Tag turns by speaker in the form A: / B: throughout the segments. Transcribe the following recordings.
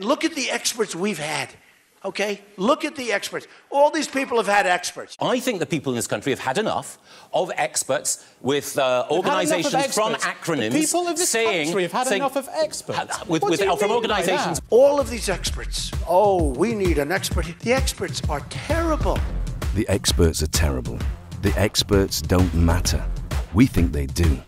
A: Look at the experts we've had. Okay? Look at the experts. All these people have had experts.
B: I think the people in this country have had enough of experts with uh, organisations from acronyms
C: the people of this
B: saying,
C: country have had
B: saying,
C: enough of experts.
B: With,
C: What
B: with,
C: do you
B: from
C: mean by
B: organisations.
C: that?
A: All of these experts. Oh, we need an expert. The experts are terrible.
D: The experts are terrible. The experts don't matter. We think they do.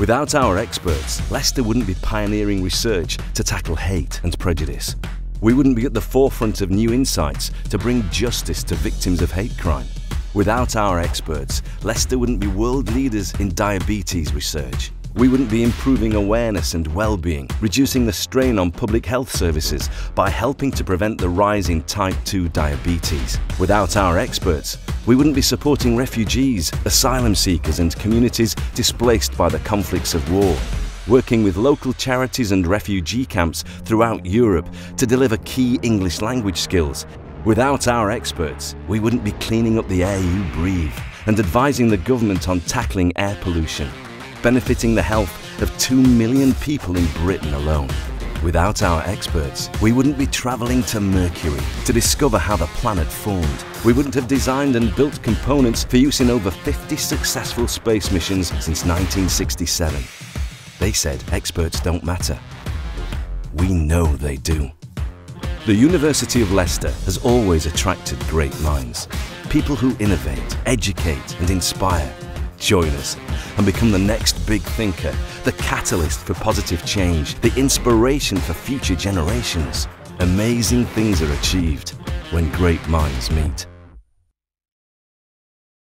D: Without our experts, Leicester wouldn't be pioneering research to tackle hate and prejudice. We wouldn't be at the forefront of new insights to bring justice to victims of hate crime. Without our experts, Leicester wouldn't be world leaders in diabetes research. We wouldn't be improving awareness and well-being, reducing the strain on public health services by helping to prevent the rise in type 2 diabetes. Without our experts, we wouldn't be supporting refugees, asylum seekers and communities displaced by the conflicts of war. Working with local charities and refugee camps throughout Europe to deliver key English language skills. Without our experts, we wouldn't be cleaning up the air you breathe and advising the government on tackling air pollution, benefiting the health of 2 million people in Britain alone. Without our experts, we wouldn't be travelling to Mercury to discover how the planet formed. We wouldn't have designed and built components for use in over 50 successful space missions since 1967. They said experts don't matter. We know they do. The University of Leicester has always attracted great minds. People who innovate, educate and inspire. Join us and become the next big thinker, the catalyst for positive change, the inspiration for future generations. Amazing things are achieved when great minds meet.